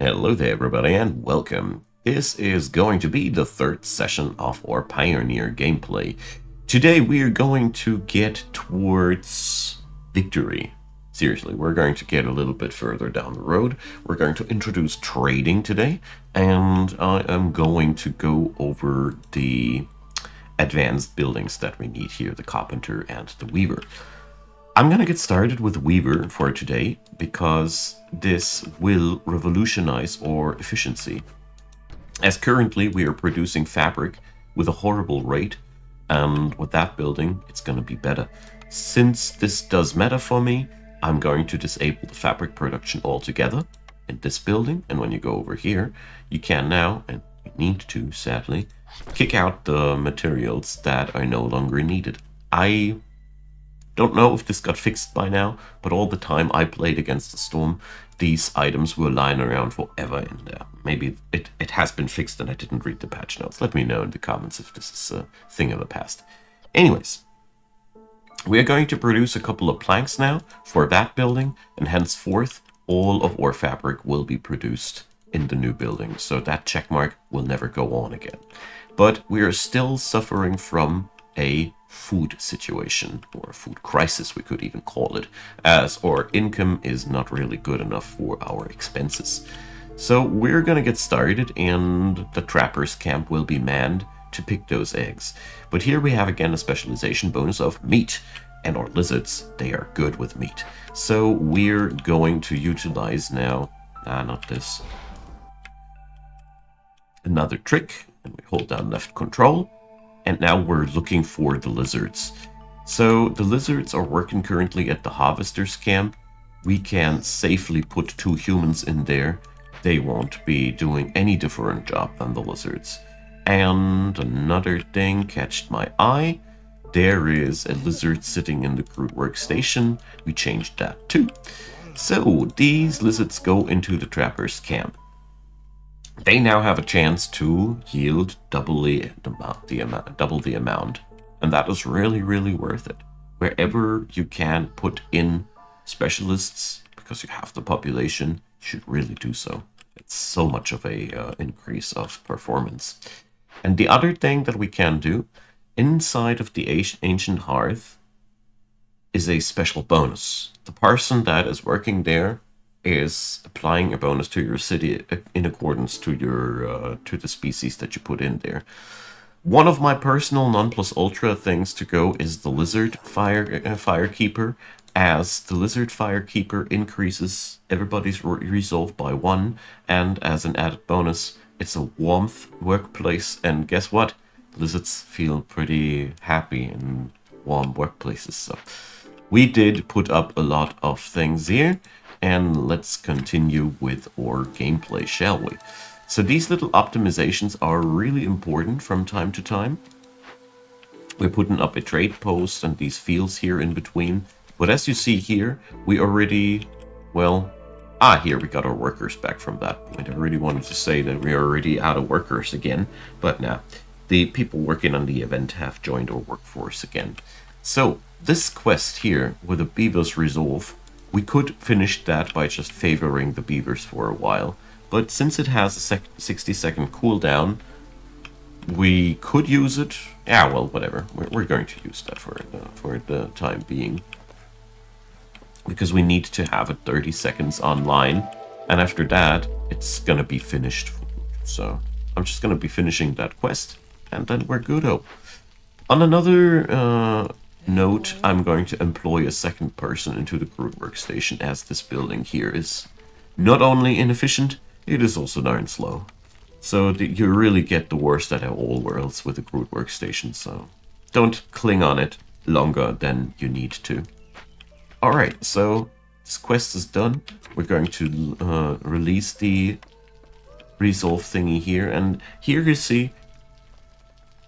Hello there everybody and welcome. This is going to be the third session of our Pioneer gameplay. Today we are going to get towards victory. Seriously, we're going to get a little bit further down the road. We're going to introduce trading today and I am going to go over the advanced buildings that we need here, the Carpenter and the Weaver. I'm going to get started with Weaver for today because this will revolutionize our efficiency. As currently we are producing fabric with a horrible rate and with that building it's going to be better. Since this does matter for me, I'm going to disable the fabric production altogether in this building and when you go over here you can now, and you need to sadly, kick out the materials that are no longer needed. I don't know if this got fixed by now, but all the time I played against the storm, these items were lying around forever in there. Maybe it, it has been fixed and I didn't read the patch notes. Let me know in the comments if this is a thing of the past. Anyways, we are going to produce a couple of planks now for that building, and henceforth all of our fabric will be produced in the new building, so that checkmark will never go on again. But we are still suffering from a food situation, or food crisis, we could even call it, as our income is not really good enough for our expenses. So we're gonna get started, and the trapper's camp will be manned to pick those eggs. But here we have again a specialization bonus of meat, and our lizards, they are good with meat. So we're going to utilize now, ah, not this, another trick, and we hold down left control, and now we're looking for the lizards. So the lizards are working currently at the harvester's camp. We can safely put two humans in there. They won't be doing any different job than the lizards. And another thing catched my eye. There is a lizard sitting in the crude workstation. We changed that too. So these lizards go into the trapper's camp they now have a chance to yield double the, the amount, double the amount, and that is really, really worth it. Wherever you can put in specialists, because you have the population, you should really do so. It's so much of a uh, increase of performance. And the other thing that we can do inside of the ancient hearth is a special bonus. The person that is working there is applying a bonus to your city in accordance to your uh, to the species that you put in there. One of my personal non plus ultra things to go is the lizard fire uh, firekeeper, as the lizard firekeeper increases everybody's resolve by one, and as an added bonus, it's a warmth workplace. And guess what? Lizards feel pretty happy in warm workplaces. So we did put up a lot of things here and let's continue with our gameplay, shall we? So these little optimizations are really important from time to time. We're putting up a trade post and these fields here in between. But as you see here, we already, well, ah, here we got our workers back from that point. I really wanted to say that we are already out of workers again, but now the people working on the event have joined our workforce again. So this quest here with the Beaver's Resolve we could finish that by just favoring the beavers for a while, but since it has a 60 second cooldown, we could use it. Yeah, well, whatever. We're, we're going to use that for, uh, for the time being. Because we need to have it 30 seconds online, and after that, it's gonna be finished. So, I'm just gonna be finishing that quest, and then we're good. -o. On another uh, Note, I'm going to employ a second person into the crude workstation as this building here is not only inefficient, it is also darn slow. So you really get the worst out of all worlds with the crude workstation, so don't cling on it longer than you need to. Alright, so this quest is done. We're going to uh, release the resolve thingy here, and here you see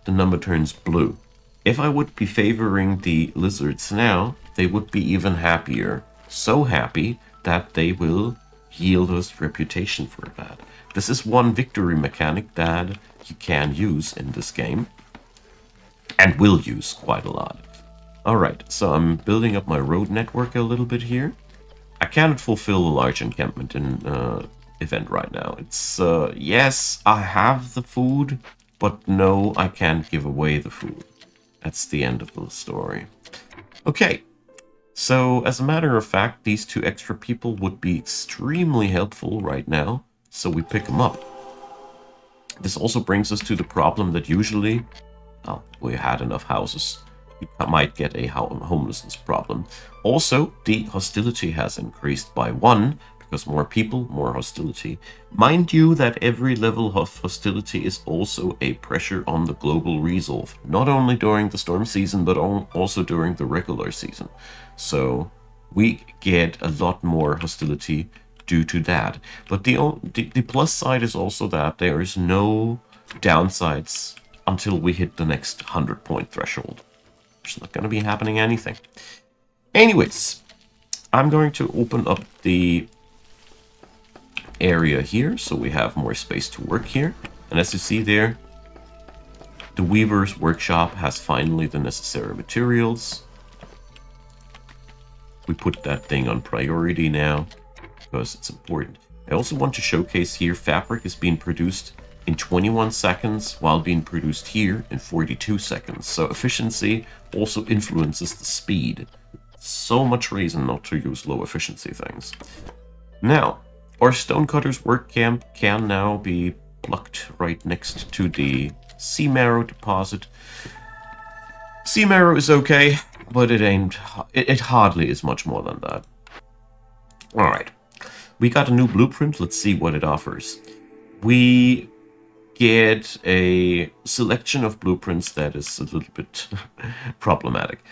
the number turns blue. If I would be favoring the lizards now, they would be even happier. So happy that they will yield us reputation for that. This is one victory mechanic that you can use in this game. And will use quite a lot. Alright, so I'm building up my road network a little bit here. I cannot fulfill a large encampment in uh, event right now. It's, uh, yes, I have the food, but no, I can't give away the food. That's the end of the story. Okay, so as a matter of fact, these two extra people would be extremely helpful right now, so we pick them up. This also brings us to the problem that usually, well, we had enough houses, you might get a homelessness problem. Also, the hostility has increased by one, because more people, more hostility. Mind you that every level of hostility is also a pressure on the global resolve, not only during the storm season, but also during the regular season. So we get a lot more hostility due to that. But the, the, the plus side is also that there is no downsides until we hit the next 100 point threshold. There's not going to be happening anything. Anyways, I'm going to open up the area here, so we have more space to work here. And as you see there, the Weaver's workshop has finally the necessary materials. We put that thing on priority now, because it's important. I also want to showcase here, fabric is being produced in 21 seconds, while being produced here in 42 seconds. So efficiency also influences the speed. So much reason not to use low efficiency things. Now, our Stonecutter's work camp can now be plucked right next to the sea marrow deposit. Sea marrow is okay, but it ain't. It, it hardly is much more than that. Alright. We got a new blueprint. Let's see what it offers. We get a selection of blueprints that is a little bit problematic,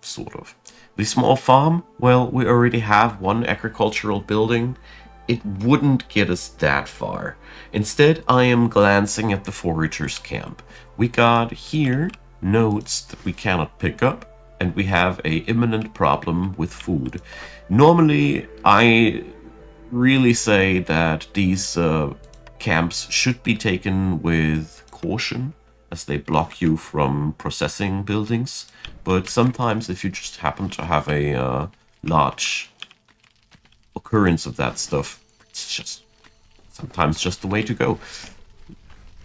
sort of. The small farm, well, we already have one agricultural building it wouldn't get us that far. Instead, I am glancing at the foragers camp. We got here notes that we cannot pick up, and we have a imminent problem with food. Normally, I really say that these uh, camps should be taken with caution, as they block you from processing buildings. But sometimes, if you just happen to have a uh, large occurrence of that stuff. It's just sometimes just the way to go.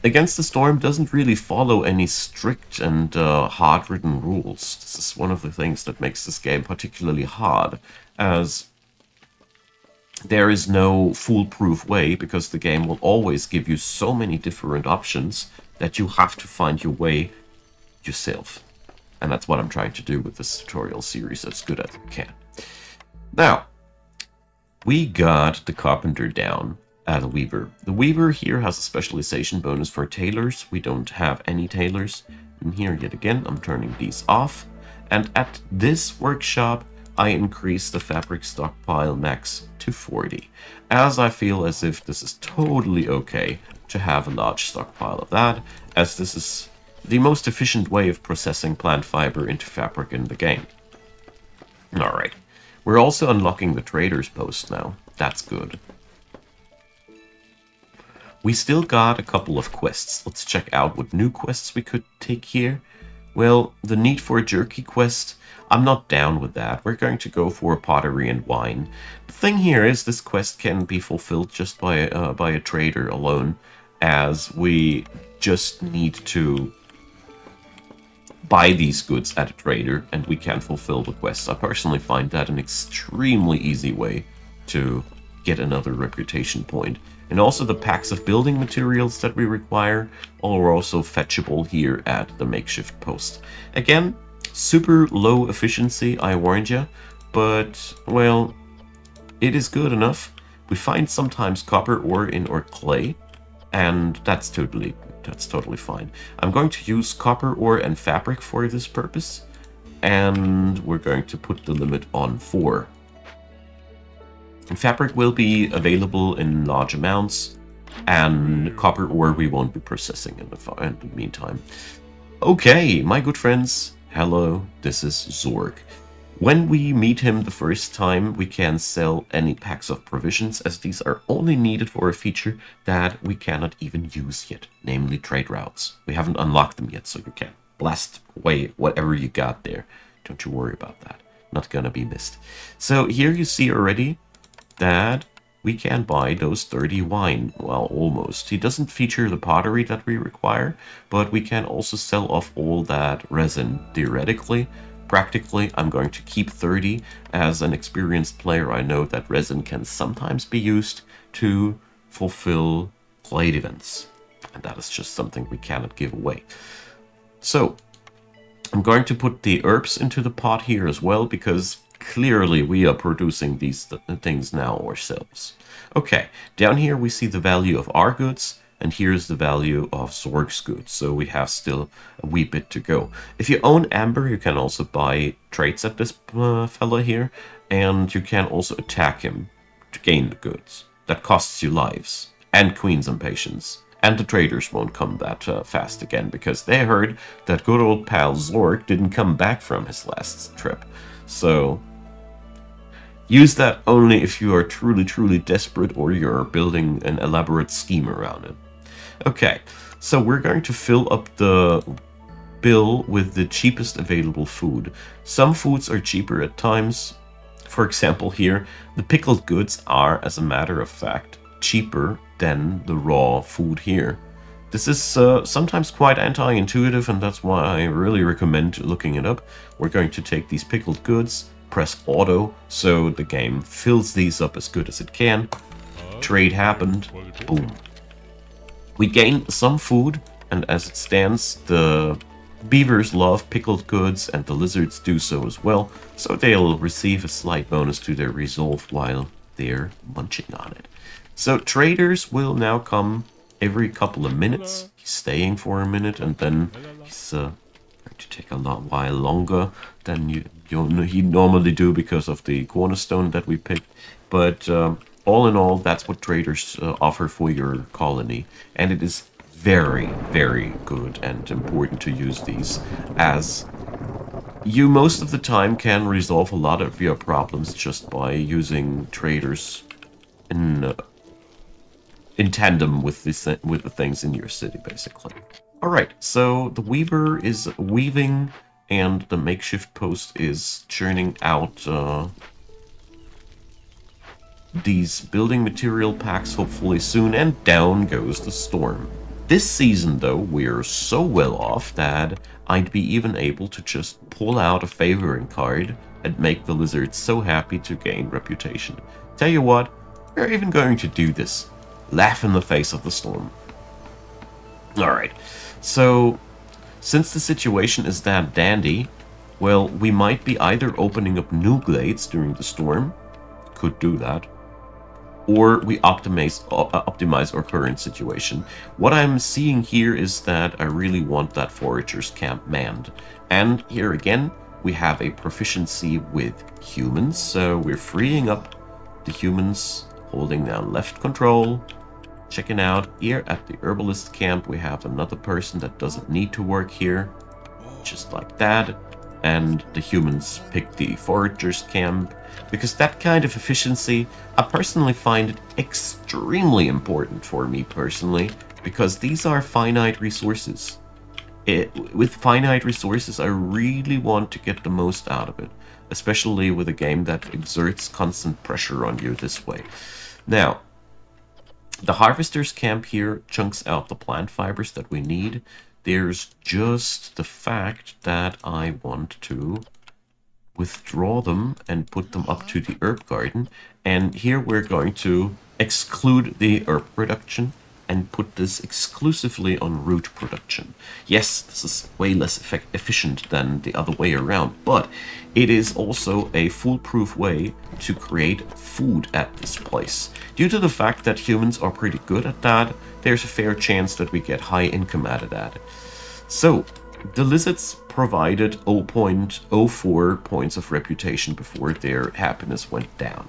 Against the Storm doesn't really follow any strict and uh, hard-written rules. This is one of the things that makes this game particularly hard, as there is no foolproof way, because the game will always give you so many different options that you have to find your way yourself. And that's what I'm trying to do with this tutorial series as good as I can. Now, we got the carpenter down at the weaver. The weaver here has a specialization bonus for tailors. We don't have any tailors. And here yet again, I'm turning these off. And at this workshop, I increase the fabric stockpile max to 40, as I feel as if this is totally okay to have a large stockpile of that, as this is the most efficient way of processing plant fiber into fabric in the game. Alright, we're also unlocking the trader's post now. That's good. We still got a couple of quests. Let's check out what new quests we could take here. Well, the need for a jerky quest, I'm not down with that. We're going to go for pottery and wine. The thing here is this quest can be fulfilled just by, uh, by a trader alone, as we just need to buy these goods at a trader and we can fulfill the quests. I personally find that an extremely easy way to get another reputation point. And also the packs of building materials that we require are also fetchable here at the makeshift post. Again, super low efficiency, I warned you, but, well, it is good enough. We find sometimes copper ore in our clay, and that's totally that's totally fine. I'm going to use copper ore and fabric for this purpose, and we're going to put the limit on 4. And fabric will be available in large amounts, and copper ore we won't be processing in the, in the meantime. Okay, my good friends, hello, this is Zhorg. When we meet him the first time, we can sell any packs of provisions, as these are only needed for a feature that we cannot even use yet, namely trade routes. We haven't unlocked them yet, so you can blast away whatever you got there. Don't you worry about that. Not gonna be missed. So here you see already that we can buy those 30 wine. Well, almost. He doesn't feature the pottery that we require, but we can also sell off all that resin theoretically. Practically, I'm going to keep 30. As an experienced player, I know that resin can sometimes be used to fulfill glade events. And that is just something we cannot give away. So, I'm going to put the herbs into the pot here as well, because clearly we are producing these th things now ourselves. Okay, down here we see the value of our goods, and here's the value of Zhorg's goods, so we have still a wee bit to go. If you own Amber, you can also buy traits at this uh, fella here, and you can also attack him to gain the goods. That costs you lives, and Queen's Impatience. And the traders won't come that uh, fast again, because they heard that good old pal Zorg didn't come back from his last trip. So Use that only if you are truly, truly desperate or you're building an elaborate scheme around it. Okay, so we're going to fill up the bill with the cheapest available food. Some foods are cheaper at times. For example here, the pickled goods are, as a matter of fact, cheaper than the raw food here. This is uh, sometimes quite anti-intuitive and that's why I really recommend looking it up. We're going to take these pickled goods, press auto, so the game fills these up as good as it can. Trade happened, boom. We gain some food, and as it stands, the beavers love pickled goods and the lizards do so as well, so they'll receive a slight bonus to their resolve while they're munching on it. So traders will now come every couple of minutes. He's staying for a minute and then he's uh, going to take a lot while longer than you you he normally do because of the cornerstone that we picked. But um, all in all, that's what traders uh, offer for your colony, and it is very, very good and important to use these as you most of the time can resolve a lot of your problems just by using traders in uh, in tandem with the with the things in your city, basically. All right, so the weaver is weaving and the makeshift post is churning out uh, these building material packs hopefully soon, and down goes the storm. This season, though, we're so well off that I'd be even able to just pull out a favoring card and make the lizards so happy to gain reputation. Tell you what, we're even going to do this. Laugh in the face of the storm. Alright, so since the situation is that dandy, well, we might be either opening up new glades during the storm, could do that, or we optimize, uh, optimize our current situation. What I'm seeing here is that I really want that forager's camp manned. And here again, we have a proficiency with humans, so we're freeing up the humans, holding down left control, Checking out here at the herbalist camp, we have another person that doesn't need to work here, just like that. And the humans pick the foragers camp, because that kind of efficiency, I personally find it extremely important for me personally, because these are finite resources. It, with finite resources, I really want to get the most out of it, especially with a game that exerts constant pressure on you this way. Now, the harvester's camp here chunks out the plant fibers that we need. There's just the fact that I want to withdraw them and put them up to the herb garden. And here we're going to exclude the herb production and put this exclusively on root production. Yes, this is way less efficient than the other way around, but it is also a foolproof way to create food at this place. Due to the fact that humans are pretty good at that, there's a fair chance that we get high income out of that. So, the lizards provided 0.04 points of reputation before their happiness went down.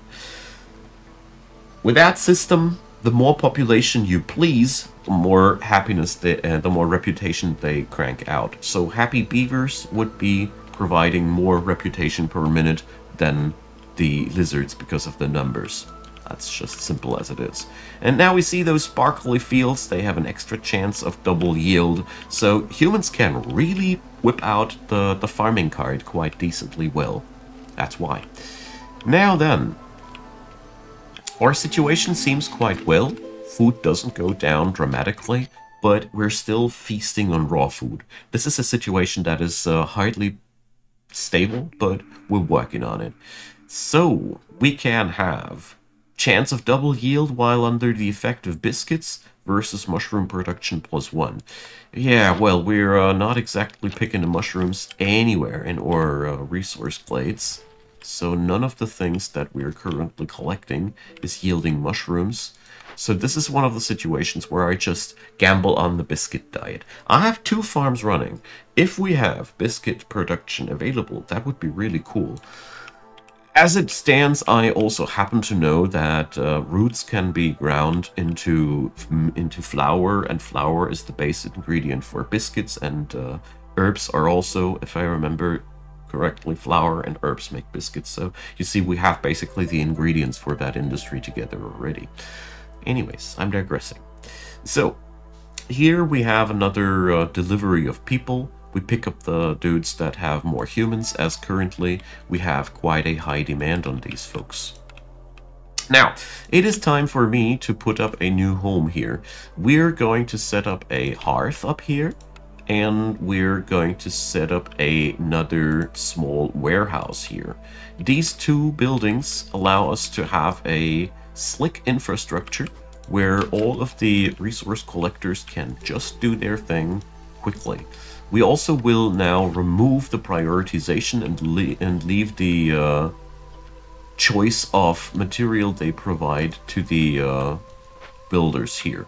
With that system, the more population you please, the more happiness, they, uh, the more reputation they crank out. So happy beavers would be providing more reputation per minute than the lizards because of the numbers. That's just simple as it is. And now we see those sparkly fields, they have an extra chance of double yield, so humans can really whip out the, the farming card quite decently well. That's why. Now then, Our situation seems quite well. Food doesn't go down dramatically, but we're still feasting on raw food. This is a situation that is uh, hardly stable, but we're working on it. So, we can have chance of double yield while under the effect of biscuits versus mushroom production plus one. Yeah, well, we're uh, not exactly picking the mushrooms anywhere in our uh, resource glades. So none of the things that we're currently collecting is yielding mushrooms. So this is one of the situations where I just gamble on the biscuit diet. I have two farms running. If we have biscuit production available, that would be really cool. As it stands, I also happen to know that uh, roots can be ground into into flour, and flour is the basic ingredient for biscuits, and uh, herbs are also, if I remember correctly, flour and herbs make biscuits. So you see, we have basically the ingredients for that industry together already. Anyways, I'm digressing. So here we have another uh, delivery of people we pick up the dudes that have more humans, as currently we have quite a high demand on these folks. Now, it is time for me to put up a new home here. We're going to set up a hearth up here, and we're going to set up a, another small warehouse here. These two buildings allow us to have a slick infrastructure where all of the resource collectors can just do their thing quickly. We also will now remove the prioritization and, le and leave the uh, choice of material they provide to the uh, builders here.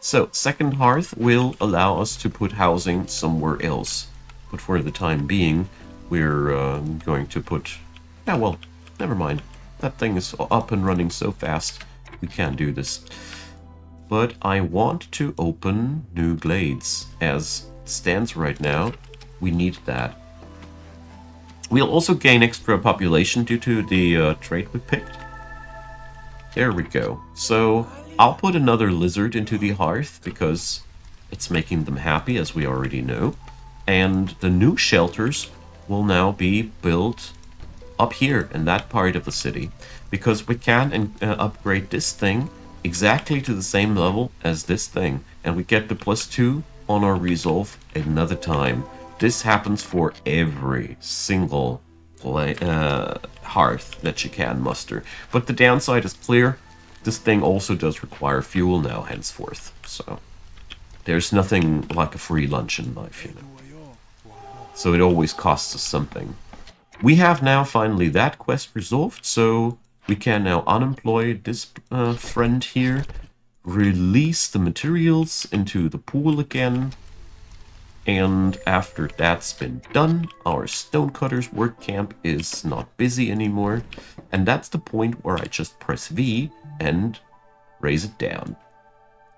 So, second hearth will allow us to put housing somewhere else. But for the time being, we're uh, going to put... Yeah, well, never mind. That thing is up and running so fast, we can't do this. But I want to open new glades, as stands right now, we need that. We'll also gain extra population due to the uh, trait we picked. There we go. So I'll put another lizard into the hearth because it's making them happy, as we already know. And the new shelters will now be built up here in that part of the city because we can uh, upgrade this thing exactly to the same level as this thing and we get the plus two on our resolve another time. This happens for every single play, uh, hearth that you can muster. But the downside is clear. This thing also does require fuel now, henceforth. So there's nothing like a free lunch in life, you know. So it always costs us something. We have now finally that quest resolved, so we can now unemploy this uh, friend here release the materials into the pool again. And after that's been done, our Stonecutter's work camp is not busy anymore. And that's the point where I just press V and raze it down.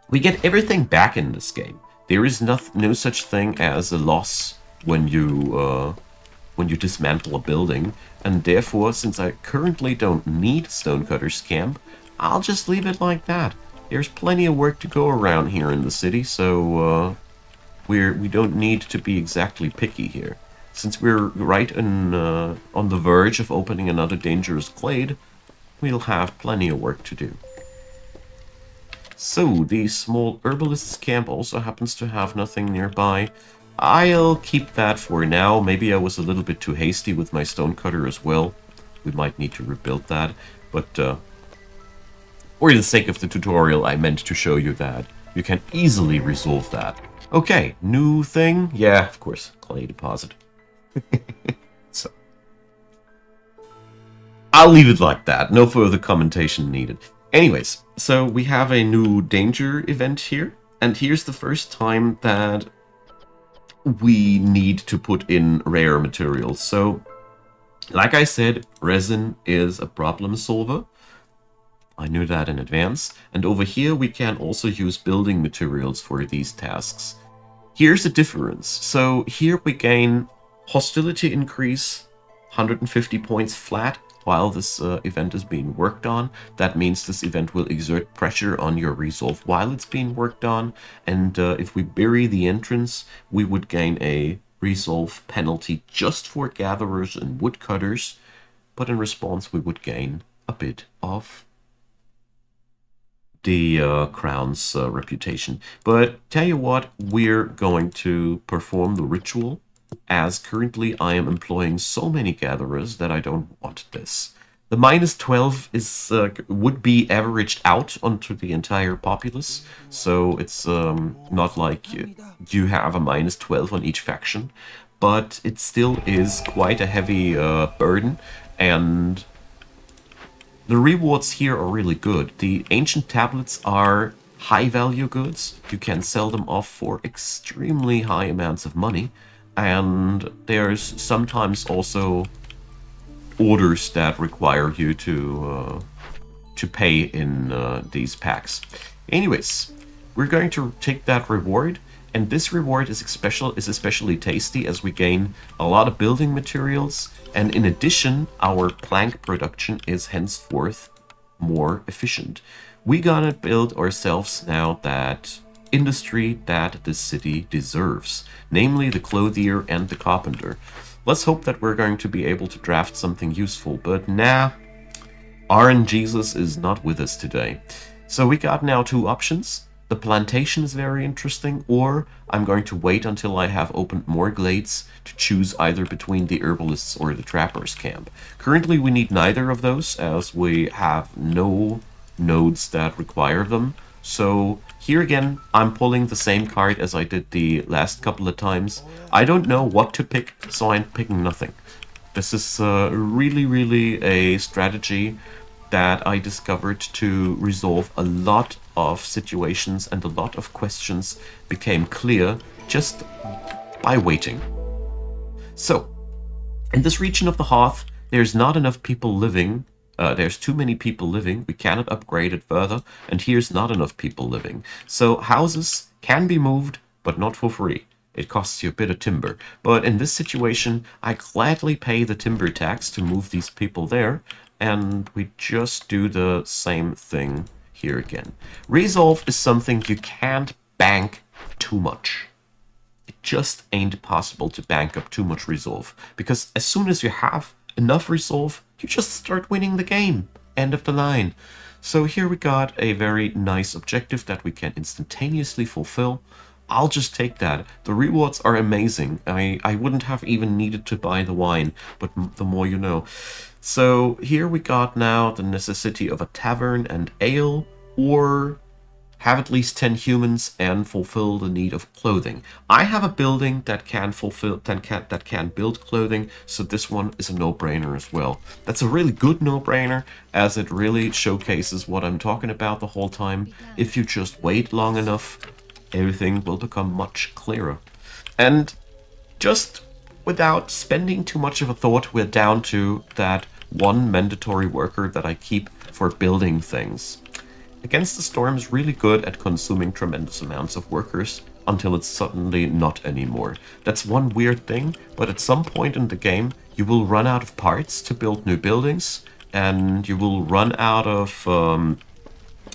We get everything back in this game. There is no, no such thing as a loss when you uh, when you dismantle a building, and therefore, since I currently don't need Stonecutter's camp, I'll just leave it like that there's plenty of work to go around here in the city, so uh, we're we don't need to be exactly picky here. Since we're right in, uh, on the verge of opening another dangerous glade, we'll have plenty of work to do. So, the small herbalist's camp also happens to have nothing nearby. I'll keep that for now. Maybe I was a little bit too hasty with my stonecutter as well. We might need to rebuild that, but uh, for the sake of the tutorial, I meant to show you that. You can easily resolve that. Okay, new thing? Yeah, of course, clay deposit. so. I'll leave it like that. No further commentation needed. Anyways, so we have a new danger event here. And here's the first time that we need to put in rare materials. So, like I said, resin is a problem solver. I knew that in advance. And over here we can also use building materials for these tasks. Here's the difference. So here we gain hostility increase, 150 points flat while this uh, event is being worked on. That means this event will exert pressure on your resolve while it's being worked on. And uh, if we bury the entrance, we would gain a resolve penalty just for gatherers and woodcutters. But in response, we would gain a bit of the uh, crown's uh, reputation. But tell you what, we're going to perform the ritual, as currently I am employing so many gatherers that I don't want this. The minus 12 is uh, would be averaged out onto the entire populace, so it's um, not like you, you, have a minus 12 on each faction, but it still is quite a heavy uh, burden, and the rewards here are really good. The ancient tablets are high value goods. You can sell them off for extremely high amounts of money, and there's sometimes also orders that require you to uh, to pay in uh, these packs. Anyways, we're going to take that reward, and this reward is special is especially tasty as we gain a lot of building materials, and in addition, our plank production is henceforth more efficient. We gonna build ourselves now that industry that the city deserves, namely the clothier and the carpenter. Let's hope that we're going to be able to draft something useful, but nah, RNGesus is not with us today. So we got now two options. The plantation is very interesting, or I'm going to wait until I have opened more glades to choose either between the herbalists or the trappers camp. Currently we need neither of those, as we have no nodes that require them, so here again, I'm pulling the same card as I did the last couple of times. I don't know what to pick, so I'm picking nothing. This is uh, really, really a strategy that I discovered to resolve a lot of situations and a lot of questions became clear just by waiting. So, in this region of the Hearth, there's not enough people living uh, there's too many people living, we cannot upgrade it further, and here's not enough people living. So houses can be moved, but not for free. It costs you a bit of timber. But in this situation, I gladly pay the timber tax to move these people there, and we just do the same thing here again. Resolve is something you can't bank too much. It just ain't possible to bank up too much resolve, because as soon as you have enough resolve, you just start winning the game. End of the line. So here we got a very nice objective that we can instantaneously fulfill. I'll just take that. The rewards are amazing. I, I wouldn't have even needed to buy the wine, but the more you know. So here we got now the necessity of a tavern and ale, or have at least 10 humans and fulfill the need of clothing. I have a building that can fulfill that can, that can build clothing, so this one is a no-brainer as well. That's a really good no-brainer as it really showcases what I'm talking about the whole time. If you just wait long enough, everything will become much clearer. And just without spending too much of a thought, we're down to that one mandatory worker that I keep for building things. Against the Storm is really good at consuming tremendous amounts of workers until it's suddenly not anymore. That's one weird thing, but at some point in the game you will run out of parts to build new buildings and you will run out of um,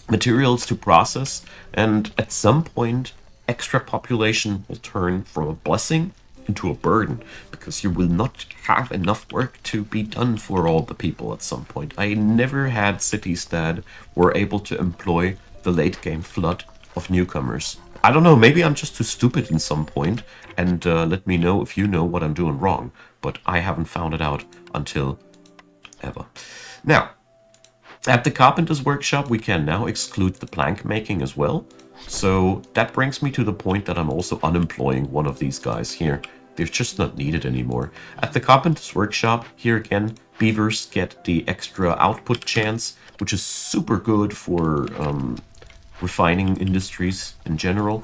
materials to process and at some point extra population will turn from a blessing into a burden because you will not have enough work to be done for all the people at some point. I never had cities that were able to employ the late game flood of newcomers. I don't know, maybe I'm just too stupid in some point, and uh, let me know if you know what I'm doing wrong, but I haven't found it out until ever. Now, at the carpenter's workshop, we can now exclude the plank making as well. So that brings me to the point that I'm also unemploying one of these guys here. They're just not needed anymore. At the Carpenter's Workshop, here again, beavers get the extra output chance, which is super good for um, refining industries in general.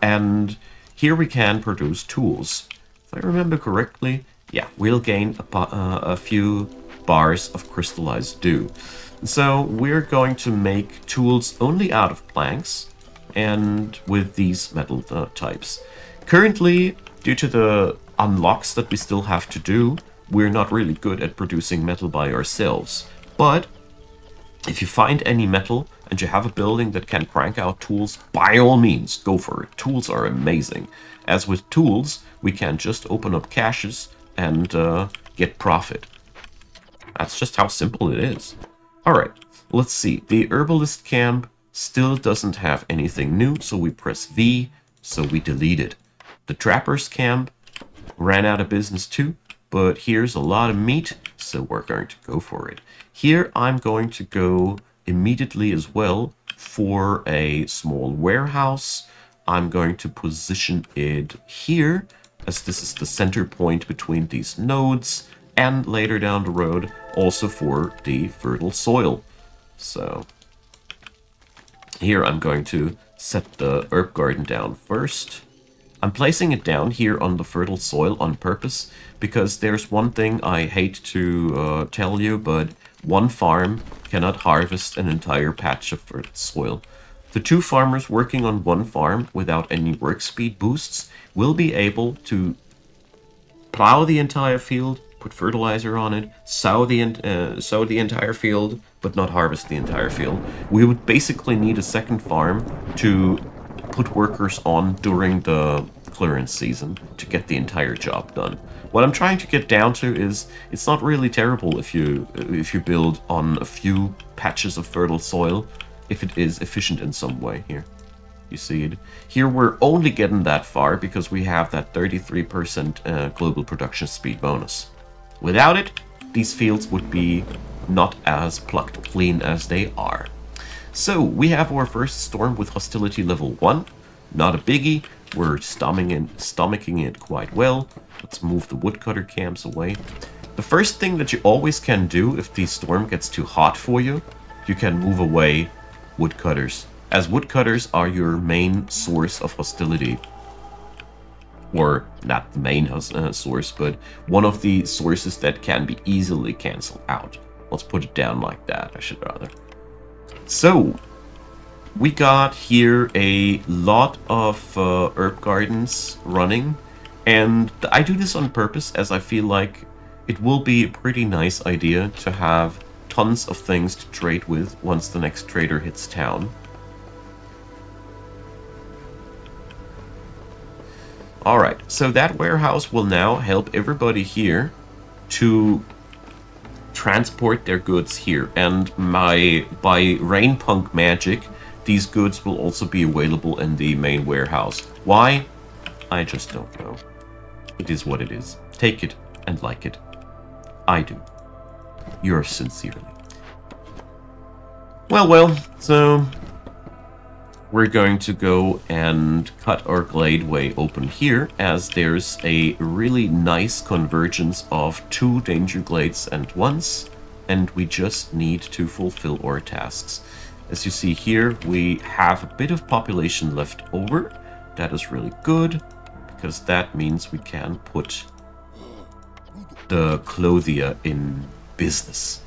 And here we can produce tools. If I remember correctly, yeah, we'll gain a, uh, a few bars of crystallized dew. So we're going to make tools only out of planks and with these metal uh, types. Currently, Due to the unlocks that we still have to do, we're not really good at producing metal by ourselves. But if you find any metal and you have a building that can crank out tools, by all means, go for it. Tools are amazing. As with tools, we can just open up caches and uh, get profit. That's just how simple it is. Alright, let's see. The herbalist camp still doesn't have anything new, so we press V, so we delete it. The Trappers Camp ran out of business too, but here's a lot of meat, so we're going to go for it. Here I'm going to go immediately as well for a small warehouse. I'm going to position it here, as this is the center point between these nodes, and later down the road, also for the fertile soil. So here I'm going to set the herb garden down first. I'm placing it down here on the fertile soil on purpose because there's one thing I hate to uh, tell you, but one farm cannot harvest an entire patch of fertile soil. The two farmers working on one farm without any work speed boosts will be able to plow the entire field, put fertilizer on it, sow the, uh, sow the entire field, but not harvest the entire field. We would basically need a second farm to put workers on during the clearance season to get the entire job done. What I'm trying to get down to is it's not really terrible if you if you build on a few patches of fertile soil if it is efficient in some way here. You see it? Here we're only getting that far because we have that 33% uh, global production speed bonus. Without it, these fields would be not as plucked clean as they are. So we have our first storm with hostility level 1. Not a biggie. We're stomaching, stomaching it quite well. Let's move the woodcutter camps away. The first thing that you always can do if the storm gets too hot for you, you can move away woodcutters. As woodcutters are your main source of hostility or not the main uh, source, but one of the sources that can be easily cancelled out. Let's put it down like that, I should rather. So, we got here a lot of uh, herb gardens running, and I do this on purpose as I feel like it will be a pretty nice idea to have tons of things to trade with once the next trader hits town. Alright, so that warehouse will now help everybody here to transport their goods here. And my by Rainpunk magic, these goods will also be available in the main warehouse. Why? I just don't know. It is what it is. Take it and like it. I do. Yours sincerely. Well, well, so we're going to go and cut our glade way open here as there's a really nice convergence of two danger glades at once and we just need to fulfill our tasks. As you see here, we have a bit of population left over. That is really good because that means we can put the Clothier in business.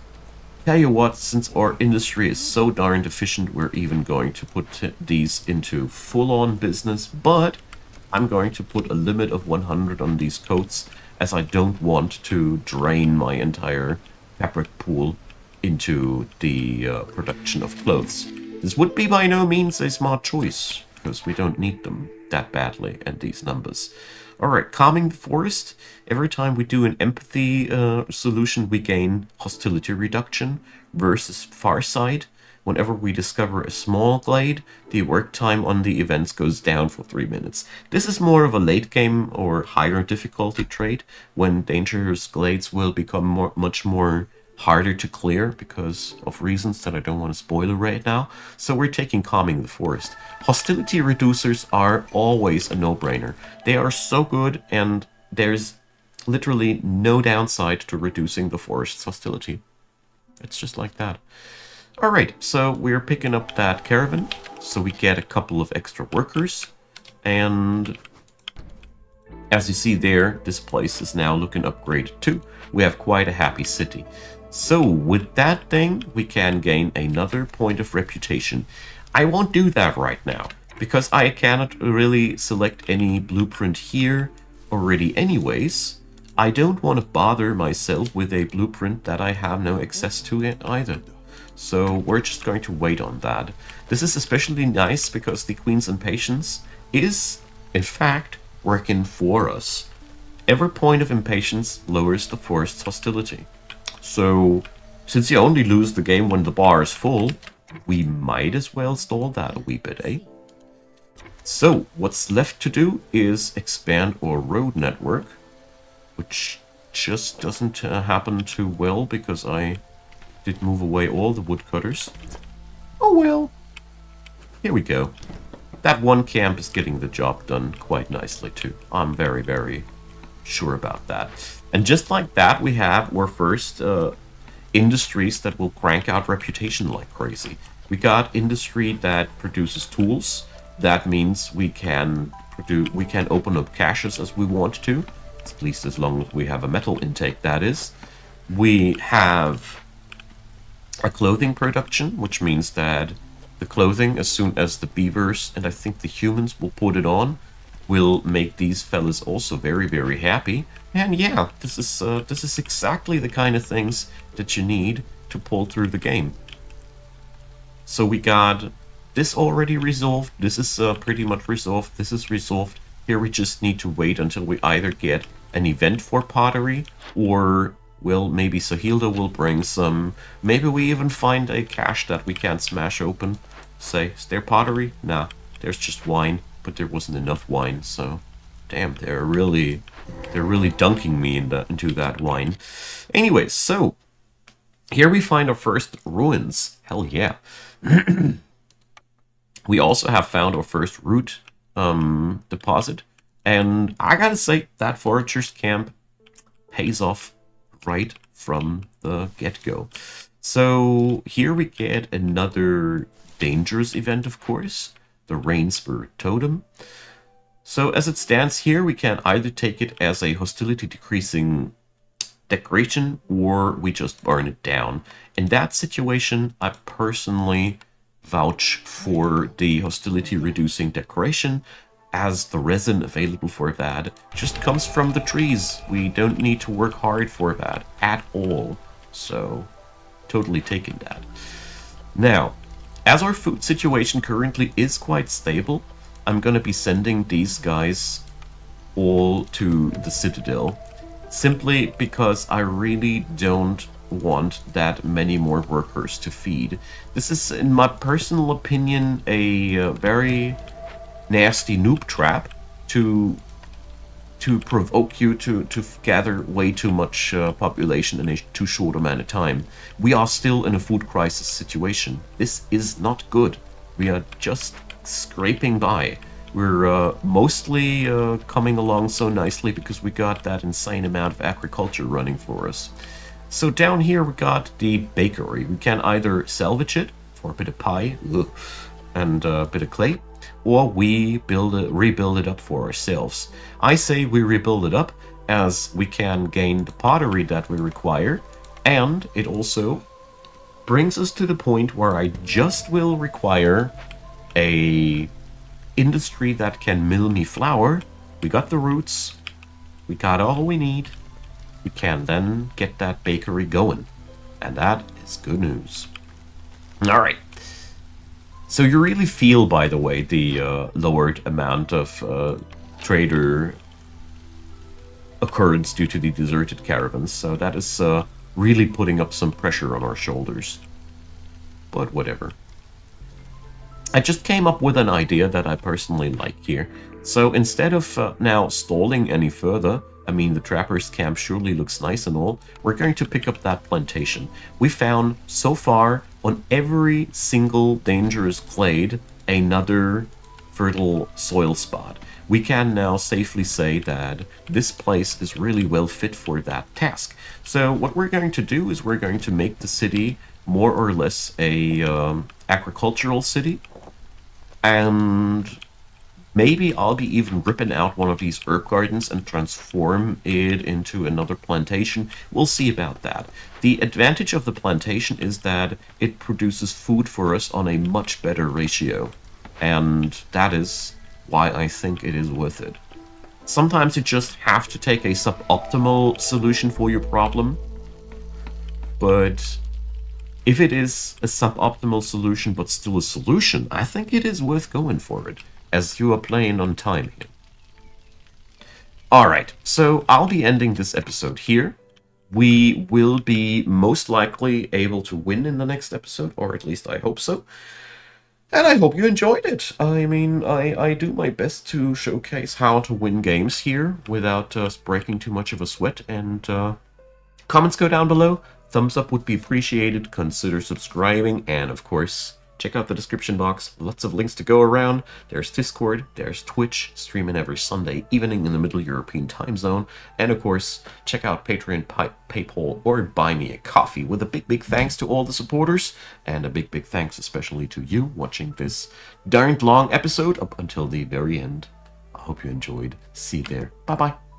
Tell you what, since our industry is so darned efficient, we're even going to put these into full-on business, but I'm going to put a limit of 100 on these coats, as I don't want to drain my entire fabric pool into the uh, production of clothes. This would be by no means a smart choice, because we don't need them that badly at these numbers. Alright, calming the forest. Every time we do an empathy uh, solution, we gain hostility reduction versus far side. Whenever we discover a small glade, the work time on the events goes down for 3 minutes. This is more of a late game or higher difficulty trait, when dangerous glades will become more, much more harder to clear because of reasons that I don't want to spoil right now. So we're taking Calming the Forest. Hostility reducers are always a no-brainer. They are so good and there's literally no downside to reducing the forest's hostility. It's just like that. Alright, so we're picking up that caravan, so we get a couple of extra workers, and as you see there, this place is now looking upgraded too. We have quite a happy city. So with that thing, we can gain another point of reputation. I won't do that right now, because I cannot really select any blueprint here already anyways. I don't want to bother myself with a blueprint that I have no access to yet either. So we're just going to wait on that. This is especially nice because the Queen's Impatience is, in fact, working for us. Every point of impatience lowers the forest's hostility. So, since you only lose the game when the bar is full, we might as well stall that a wee bit, eh? So, what's left to do is expand our road network, which just doesn't uh, happen too well because I did move away all the woodcutters. Oh well. Here we go. That one camp is getting the job done quite nicely too. I'm very, very sure about that. And just like that, we have our first uh, industries that will crank out reputation like crazy. We got industry that produces tools. That means we can produce, we can open up caches as we want to, at least as long as we have a metal intake. That is, we have a clothing production, which means that the clothing, as soon as the beavers and I think the humans will put it on, will make these fellas also very, very happy. And yeah, this is uh, this is exactly the kind of things that you need to pull through the game. So we got this already resolved. This is uh, pretty much resolved. This is resolved. Here we just need to wait until we either get an event for pottery or well, maybe Sahilda will bring some. Maybe we even find a cache that we can't smash open. Say, is there pottery? Nah, there's just wine, but there wasn't enough wine, so damn, they're really, they're really dunking me in the, into that wine. Anyway, so here we find our first ruins. Hell yeah. we also have found our first root um, deposit, and I gotta say that forager's camp pays off right from the get-go. So here we get another dangerous event, of course, the Rainspur Totem. So as it stands here, we can either take it as a hostility decreasing decoration or we just burn it down. In that situation, I personally vouch for the hostility reducing decoration as the resin available for that just comes from the trees. We don't need to work hard for that at all. So, totally taking that. Now, as our food situation currently is quite stable, I'm gonna be sending these guys all to the Citadel. Simply because I really don't want that many more workers to feed. This is, in my personal opinion, a uh, very nasty noob trap to to provoke you to, to gather way too much uh, population in a too short amount of time. We are still in a food crisis situation. This is not good. We are just scraping by. We're uh, mostly uh, coming along so nicely because we got that insane amount of agriculture running for us. So down here we got the bakery. We can either salvage it for a bit of pie ugh, and a bit of clay, or we build it, rebuild it up for ourselves. I say we rebuild it up as we can gain the pottery that we require, and it also brings us to the point where I just will require a industry that can mill me flour. We got the roots, we got all we need. We can then get that bakery going, and that is good news. All right. So you really feel, by the way, the uh, lowered amount of uh, trader occurrence due to the deserted caravans. So that is uh, really putting up some pressure on our shoulders. But whatever. I just came up with an idea that I personally like here. So instead of uh, now stalling any further, I mean, the trapper's camp surely looks nice and all. We're going to pick up that plantation. We found, so far, on every single dangerous glade, another fertile soil spot. We can now safely say that this place is really well fit for that task. So what we're going to do is we're going to make the city more or less a um, agricultural city. And Maybe I'll be even ripping out one of these herb gardens and transform it into another plantation. We'll see about that. The advantage of the plantation is that it produces food for us on a much better ratio. And that is why I think it is worth it. Sometimes you just have to take a suboptimal solution for your problem. But if it is a suboptimal solution but still a solution, I think it is worth going for it as you are playing on time here. Alright, so I'll be ending this episode here. we will be most likely able to win in the next episode, or at least I hope so. And I hope you enjoyed it. I mean, I, I do my best to showcase how to win games here without us breaking too much of a sweat. And uh, comments go down below. Thumbs up would be appreciated. Consider subscribing. And of course, check out the description box. Lots of links to go around. There's Discord, there's Twitch, streaming every Sunday evening in the Middle European time zone. And of course, check out Patreon, Pay PayPal, or Buy Me a Coffee with a big, big thanks to all the supporters. And a big, big thanks especially to you watching this darned long episode up until the very end. I hope you enjoyed. See you there. Bye bye.